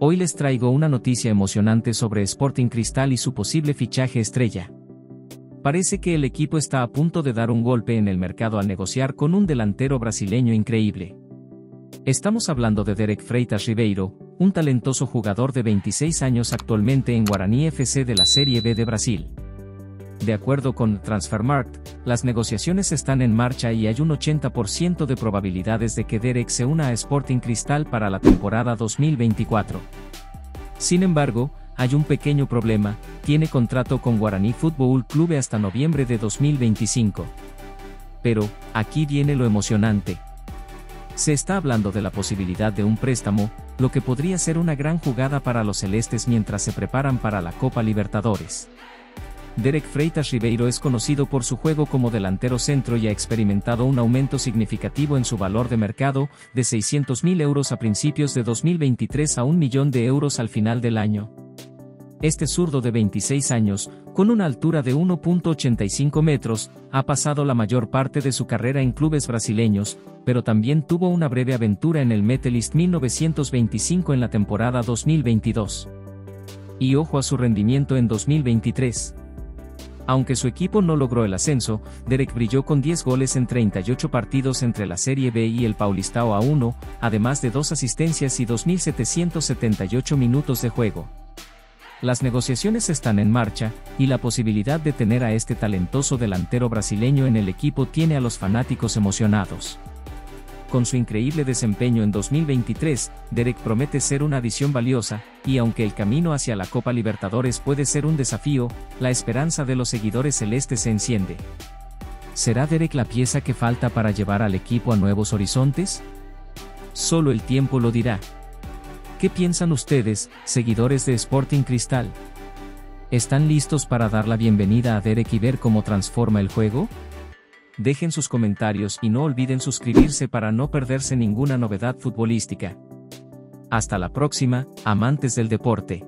Hoy les traigo una noticia emocionante sobre Sporting Cristal y su posible fichaje estrella. Parece que el equipo está a punto de dar un golpe en el mercado al negociar con un delantero brasileño increíble. Estamos hablando de Derek Freitas Ribeiro, un talentoso jugador de 26 años actualmente en Guaraní FC de la Serie B de Brasil. De acuerdo con Transfermarkt, las negociaciones están en marcha y hay un 80% de probabilidades de que Derek se una a Sporting Cristal para la temporada 2024. Sin embargo, hay un pequeño problema, tiene contrato con Guaraní Fútbol Club hasta noviembre de 2025. Pero, aquí viene lo emocionante. Se está hablando de la posibilidad de un préstamo, lo que podría ser una gran jugada para los celestes mientras se preparan para la Copa Libertadores. Derek Freitas Ribeiro es conocido por su juego como delantero centro y ha experimentado un aumento significativo en su valor de mercado, de 600.000 euros a principios de 2023 a un millón de euros al final del año. Este zurdo de 26 años, con una altura de 1.85 metros, ha pasado la mayor parte de su carrera en clubes brasileños, pero también tuvo una breve aventura en el Metelist 1925 en la temporada 2022. Y ojo a su rendimiento en 2023. Aunque su equipo no logró el ascenso, Derek brilló con 10 goles en 38 partidos entre la Serie B y el Paulistao A1, además de dos asistencias y 2.778 minutos de juego. Las negociaciones están en marcha, y la posibilidad de tener a este talentoso delantero brasileño en el equipo tiene a los fanáticos emocionados. Con su increíble desempeño en 2023, Derek promete ser una adición valiosa, y aunque el camino hacia la Copa Libertadores puede ser un desafío, la esperanza de los seguidores celestes se enciende. ¿Será Derek la pieza que falta para llevar al equipo a nuevos horizontes? Solo el tiempo lo dirá. ¿Qué piensan ustedes, seguidores de Sporting Cristal? ¿Están listos para dar la bienvenida a Derek y ver cómo transforma el juego? Dejen sus comentarios y no olviden suscribirse para no perderse ninguna novedad futbolística. Hasta la próxima, amantes del deporte.